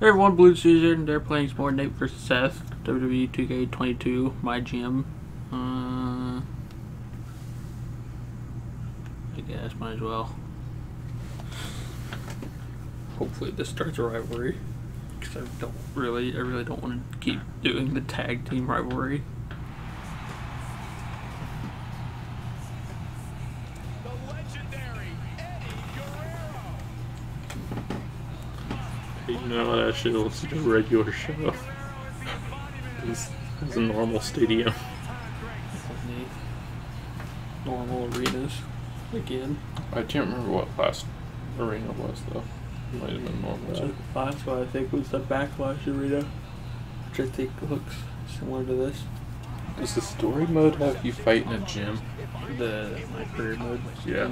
Hey everyone, Blue Season. They're playing some more Nate vs. Seth. WWE 2K22, MyGM. Uh, I guess might as well. Hopefully this starts a rivalry. Because I don't really, I really don't want to keep doing the tag team rivalry. Guerrero. You know that shit looks like a regular show. It's, it's a normal stadium. Normal arenas again. I can't remember what last arena was though. It might have been normal. Uh, last one I think was the Backlash arena, which I think looks similar to this. Does the story mode have you fight in a gym? The my career mode. Yeah.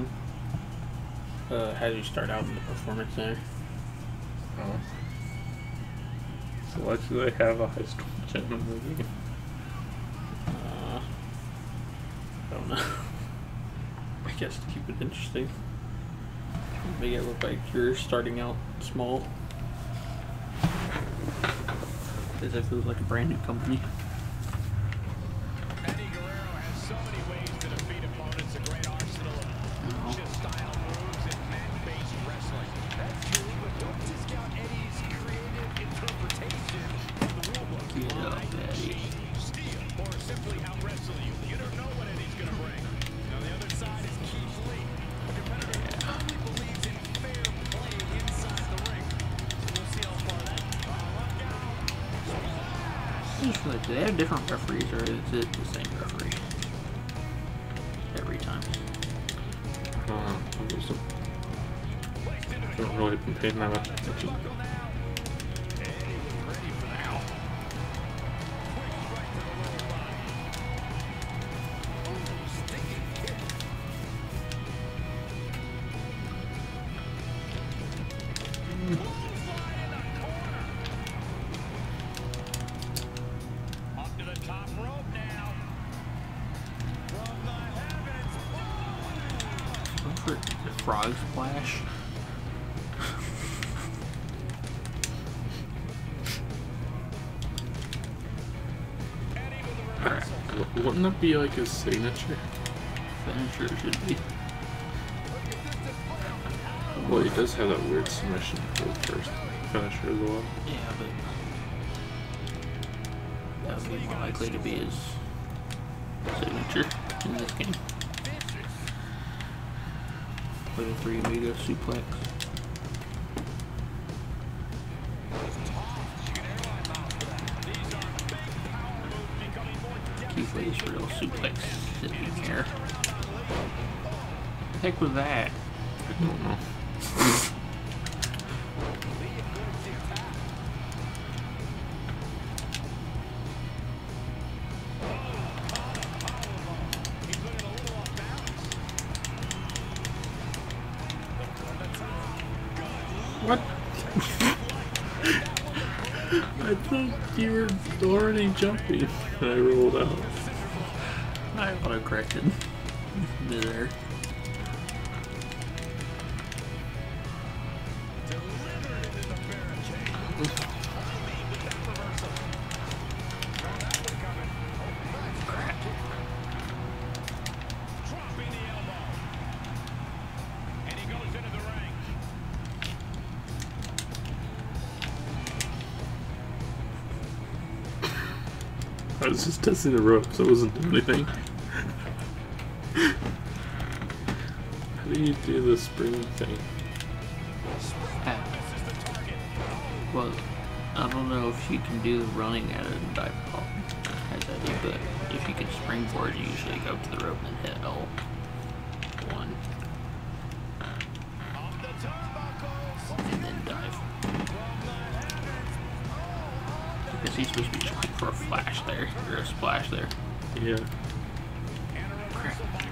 Uh, how do you start out in the performance center? Oh. Why do they have a high school the game? Uh, I don't know. I guess to keep it interesting. Make it look like you're starting out small. As if it was like a brand new company. Just like, do they have different referees or is it the same referee? Every time. I don't. I haven't really paying that much attention. Frog splash. Eddie with the reversal. W- Wouldn't that be like his signature? Finisher should be. Well, he does have that weird submission for the first finisher as well. Yeah, but that would be more likely to be his signature in this game. With three amigo suplex. Keith Lee's real suplex here. The heck was that? I don't know. What? I thought you were already jumping. And I rolled out. I auto corrected. I was just testing the ropes. I wasn't doing anything. How do you do the spring thing? Well, I don't know if you can do running at a dive ball as Eddie, but if you can springboard, you usually go to the rope and hit L there or a splash there. Yeah. And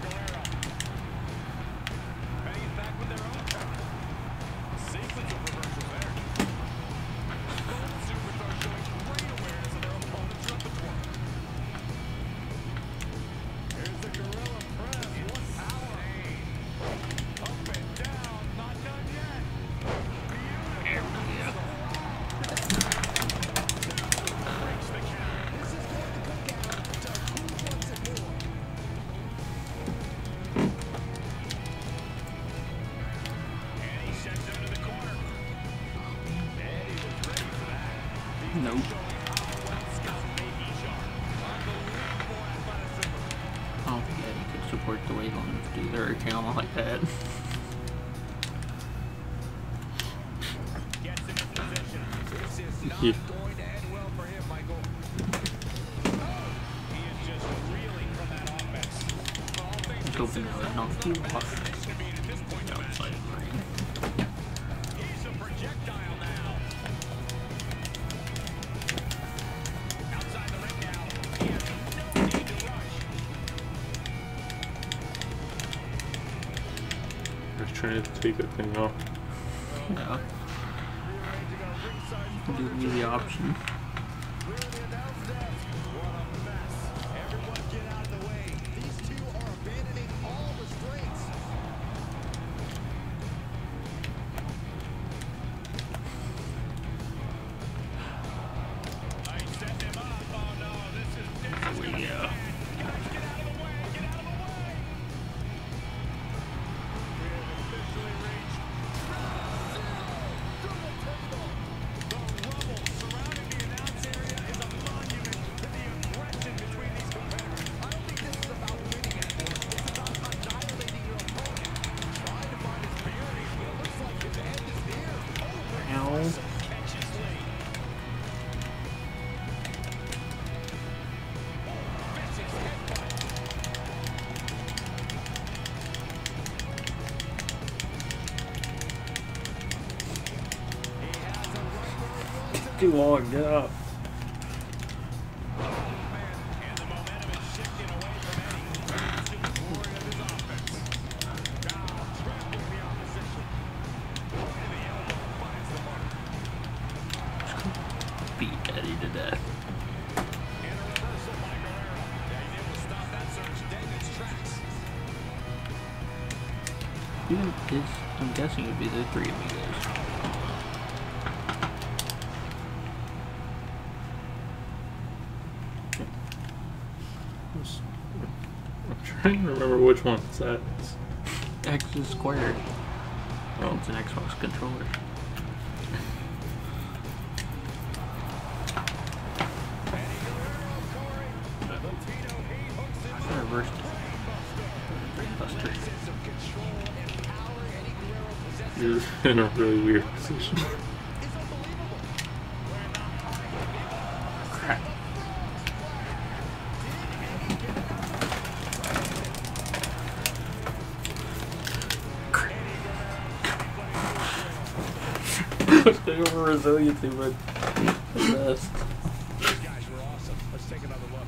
to take that thing off. Yeah. Give me the option. Tracks. You think it's, I'm guessing it'd be the three of I'm trying to remember which one it's that. X is squared. Oh. It's an Xbox controller. Eddie Guerrero, Corey. Latino heat hooks I him thought I up. reversed Brainbuster. Sense of control and power Eddie Guerrero possesses You're in a really weird position. Over resiliency, but the best. These guys were awesome. Let's take another look.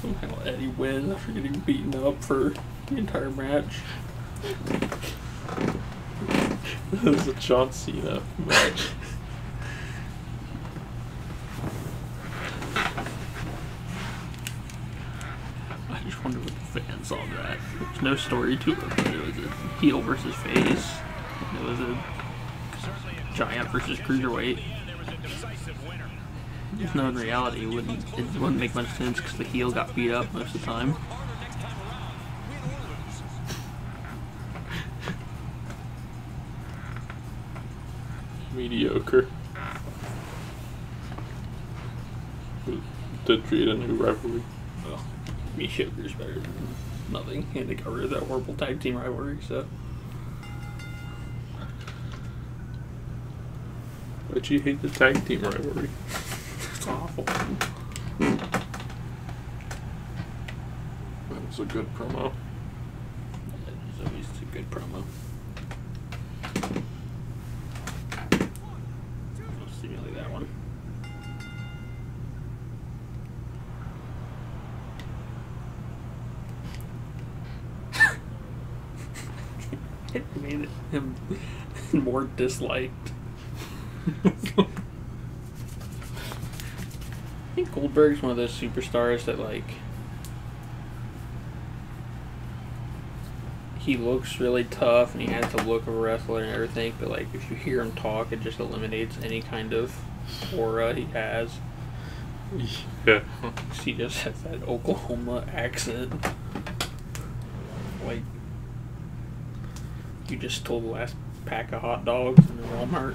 Somehow Eddie wins after getting beaten up for the entire match. This is a John Cena match. I just wonder what the fans saw that. There's no story to it, but it was a heel versus face. It was a a giant versus cruiserweight. there was a decisive winner. There's no in reality. It wouldn't, it wouldn't make much sense because the heel got beat up most of the time. Harder next time around. Win or lose. Mediocre. To create a new rivalry. Well, mediocre's better than nothing. And they got rid of that horrible tag team rivalry, so. But you hate the tag team rivalry. It's awful. That was a good promo. It's always a good promo. I'll simulate that one. it made him more disliked. I think Goldberg's one of those superstars that like he looks really tough and he has the look of a wrestler and everything, but like if you hear him talk, it just eliminates any kind of aura he has. Yeah. He just has that Oklahoma accent. Like you just stole the last pack of hot dogs in the Walmart.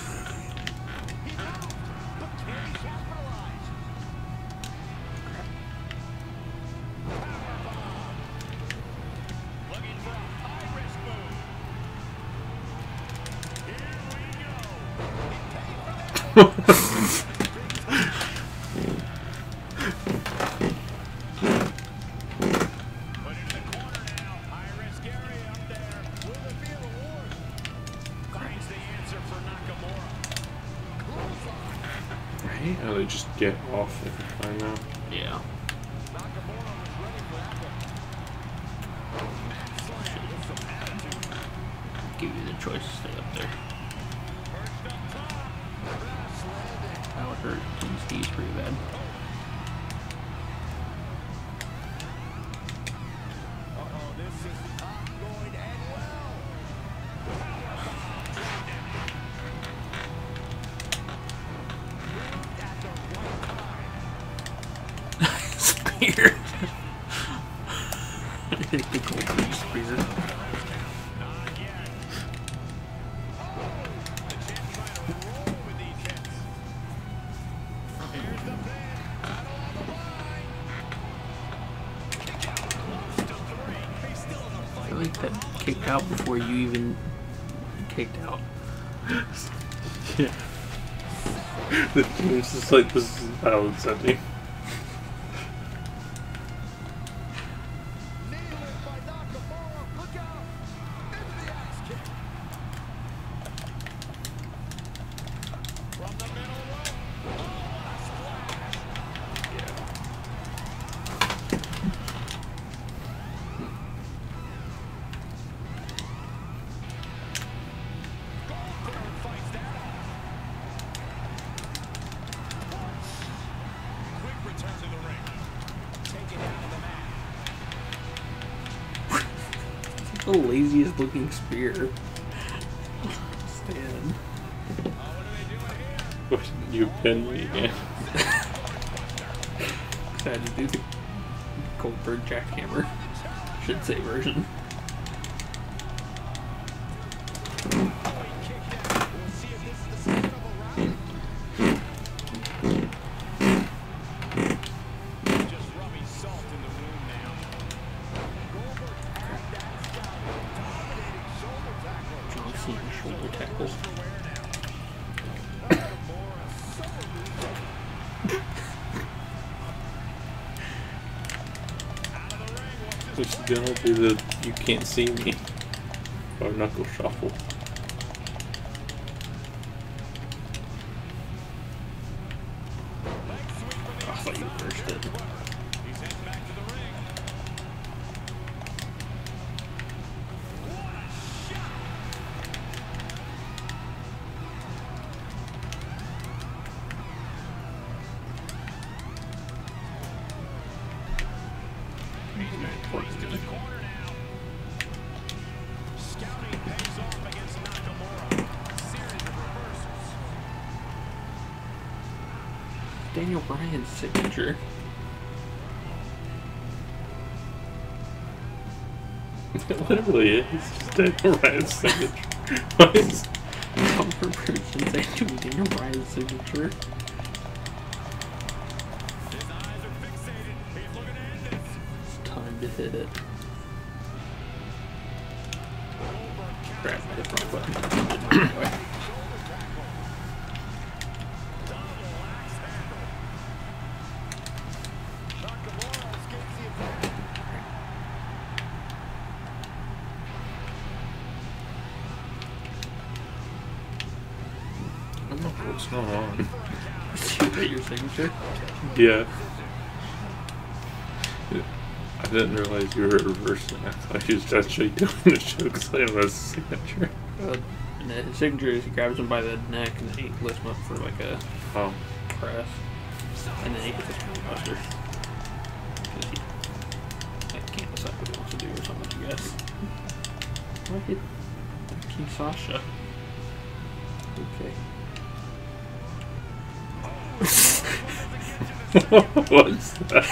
Right? How they just get off yeah. One. Slam with some attitude. Give you the choice to stay up there. That would hurt pretty bad. Close to three. He's still in the I like that kicked out before you even kicked out. Yeah. the team's just like, this is valid setting. Knee the laziest looking spear. Stand. What are they doing here? What, you pinned me again. I had to do the Goldberg jackhammer. Should say version. Ring. What's this? Which gonna do the you can't see me. Or knuckle shuffle. Daniel Bryan's signature. it literally is. It's just Daniel Bryan's signature. What is Comfort person saying to me Daniel Bryan's signature. His eyes are fixated. He's looking to end this. It's time to hit it. Goldberg Grab counters my front button. Don't know on. Your signature? Yeah. I didn't realize you were reversing. I thought he was actually doing the choke slam as a signature. Uh, and his signature is he grabs him by the neck and then he lifts him up for like a Oh. press. And then he hits a spine buster. 'Cause he like, can't decide what he wants to do or something, I guess. I hit King Sasha. Okay. Nossa.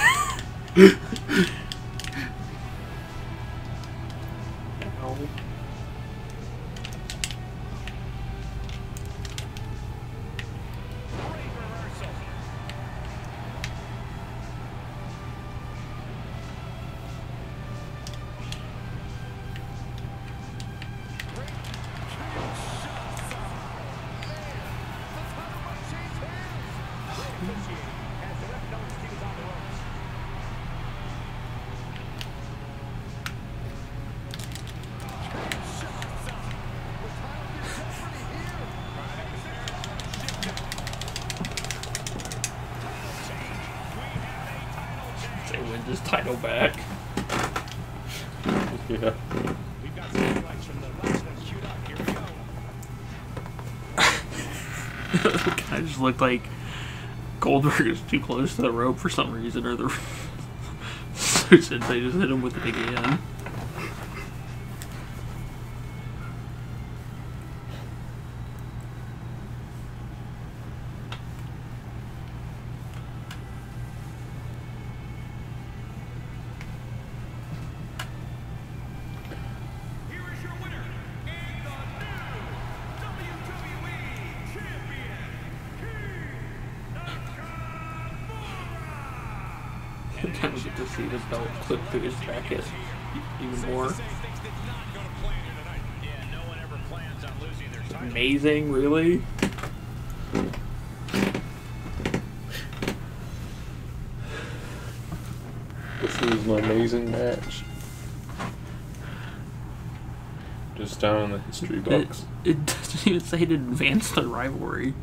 They win this title back. Yeah. We've got some highlights from the last one queued up. Here we go. kind of just looked like Goldberg is too close to the rope for some reason, or the so since they just hit him with it again. To see the belt clip through his jacket even more. Say things did not go to plan here tonight. Yeah, no one ever plans on losing their title. Amazing, really. This is an amazing match. Just down in the history It, books. it doesn't even say it advanced the rivalry.